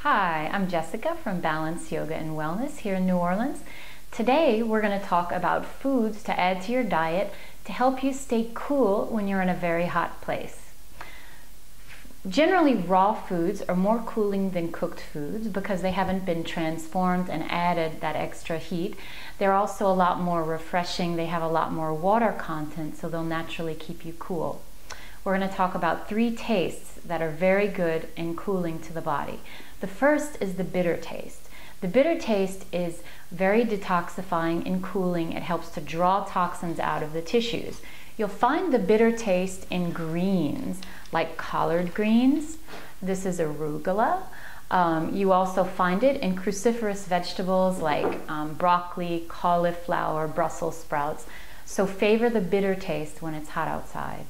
Hi, I'm Jessica from Balance Yoga and Wellness here in New Orleans. Today we're going to talk about foods to add to your diet to help you stay cool when you're in a very hot place. Generally, raw foods are more cooling than cooked foods because they haven't been transformed and added that extra heat. They're also a lot more refreshing, they have a lot more water content, so they'll naturally keep you cool. We're going to talk about three tastes that are very good and cooling to the body. The first is the bitter taste. The bitter taste is very detoxifying and cooling. It helps to draw toxins out of the tissues. You'll find the bitter taste in greens like collard greens. This is arugula. Um, you also find it in cruciferous vegetables like um, broccoli, cauliflower, Brussels sprouts. So favor the bitter taste when it's hot outside.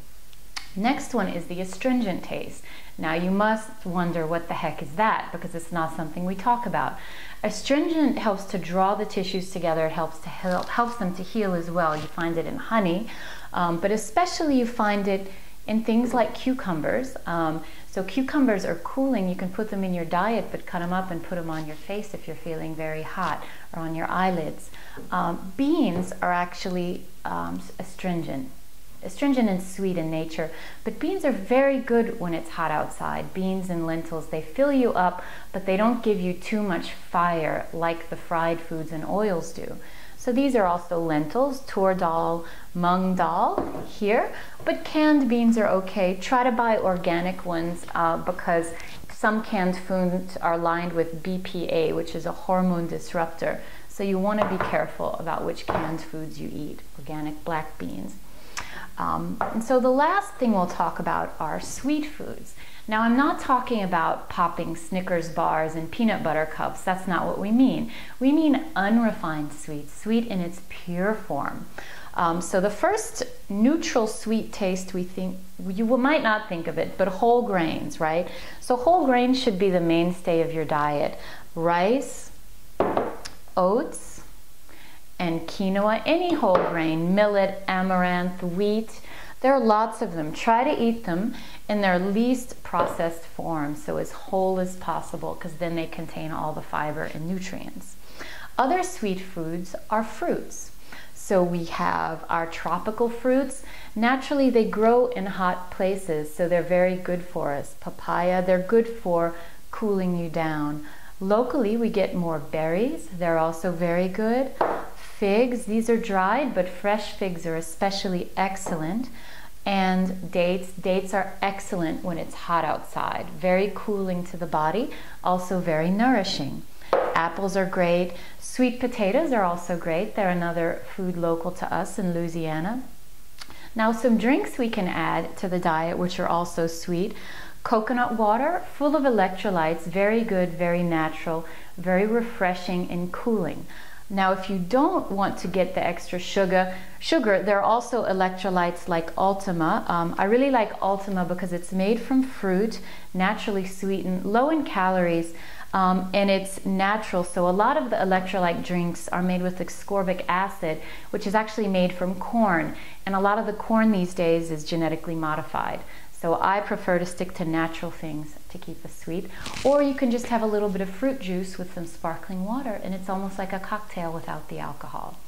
Next one is the astringent taste. Now you must wonder what the heck is that because it's not something we talk about. Astringent helps to draw the tissues together. It helps to help helps them to heal as well. You find it in honey, um, but especially you find it in things like cucumbers. Um, so cucumbers are cooling. You can put them in your diet, but cut them up and put them on your face if you're feeling very hot, or on your eyelids. Um, beans are actually um, astringent astringent and sweet in nature, but beans are very good when it's hot outside. Beans and lentils, they fill you up, but they don't give you too much fire like the fried foods and oils do. So these are also lentils, tur dal, mung dal here, but canned beans are okay. Try to buy organic ones uh, because some canned foods are lined with BPA, which is a hormone disruptor. So you want to be careful about which canned foods you eat, organic black beans. Um, and so the last thing we'll talk about are sweet foods. Now, I'm not talking about popping Snickers bars and peanut butter cups. That's not what we mean. We mean unrefined sweet, sweet in its pure form. Um, so the first neutral sweet taste we think you might not think of it, but whole grains, right? So whole grains should be the mainstay of your diet. Rice, oats, and quinoa, any whole grain, millet, amaranth, wheat. There are lots of them. Try to eat them in their least processed form, so as whole as possible, because then they contain all the fiber and nutrients. Other sweet foods are fruits. So we have our tropical fruits. Naturally, they grow in hot places, so they're very good for us. Papaya, they're good for cooling you down. Locally, we get more berries. They're also very good figs. These are dried, but fresh figs are especially excellent. And dates. Dates are excellent when it's hot outside. Very cooling to the body, also very nourishing. Apples are great. Sweet potatoes are also great. They're another food local to us in Louisiana. Now, some drinks we can add to the diet, which are also sweet. Coconut water, full of electrolytes, very good, very natural, very refreshing and cooling. Now, if you don't want to get the extra sugar, sugar, there are also electrolytes like Ultima. Um, I really like Ultima because it's made from fruit, naturally sweetened, low in calories, um, and it's natural. So a lot of the electrolyte drinks are made with ascorbic acid, which is actually made from corn. And a lot of the corn these days is genetically modified. So I prefer to stick to natural things to keep us sweet. Or you can just have a little bit of fruit juice with some sparkling water and it's almost like a cocktail without the alcohol.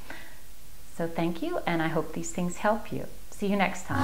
So thank you and I hope these things help you. See you next time.